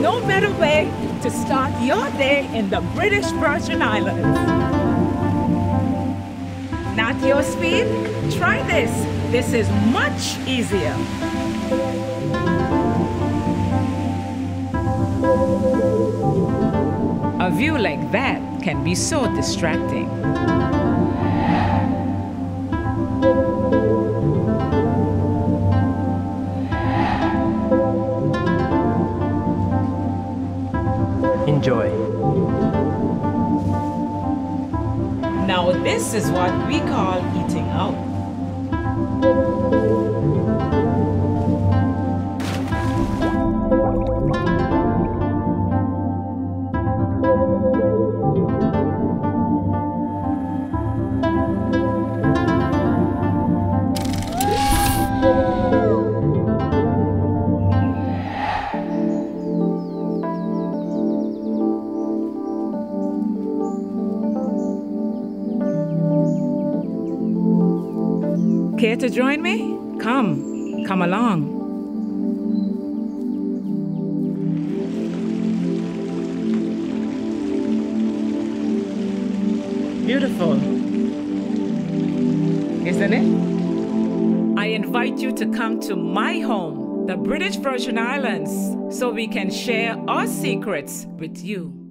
no better way to start your day in the British Virgin Islands. Not your speed? Try this. This is much easier. A view like that can be so distracting. Enjoy. Now, this is what we call eating out. Care to join me? Come, come along. Beautiful. Isn't it? I invite you to come to my home, the British Virgin Islands, so we can share our secrets with you.